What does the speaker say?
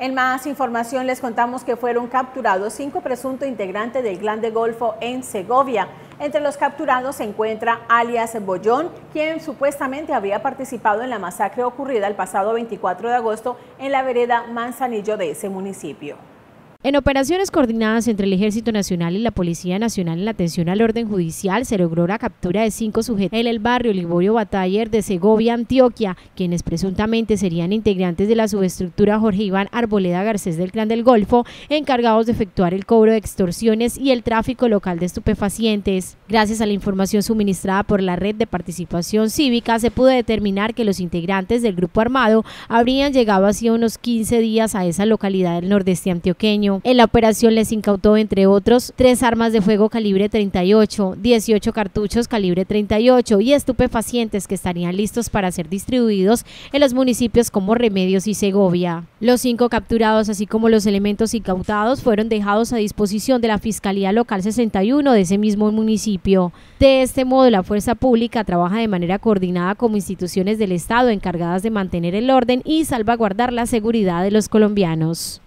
En más información les contamos que fueron capturados cinco presuntos integrantes del Clan de Golfo en Segovia. Entre los capturados se encuentra alias Bollón, quien supuestamente había participado en la masacre ocurrida el pasado 24 de agosto en la vereda Manzanillo de ese municipio. En operaciones coordinadas entre el Ejército Nacional y la Policía Nacional en la atención al orden judicial, se logró la captura de cinco sujetos en el barrio Liborio Bataller de Segovia, Antioquia, quienes presuntamente serían integrantes de la subestructura Jorge Iván Arboleda Garcés del Clan del Golfo, encargados de efectuar el cobro de extorsiones y el tráfico local de estupefacientes. Gracias a la información suministrada por la Red de Participación Cívica, se pudo determinar que los integrantes del grupo armado habrían llegado hacía unos 15 días a esa localidad del nordeste antioqueño. En la operación les incautó, entre otros, tres armas de fuego calibre 38, 18 cartuchos calibre 38 y estupefacientes que estarían listos para ser distribuidos en los municipios como Remedios y Segovia. Los cinco capturados, así como los elementos incautados, fueron dejados a disposición de la Fiscalía Local 61 de ese mismo municipio. De este modo, la fuerza pública trabaja de manera coordinada como instituciones del Estado encargadas de mantener el orden y salvaguardar la seguridad de los colombianos.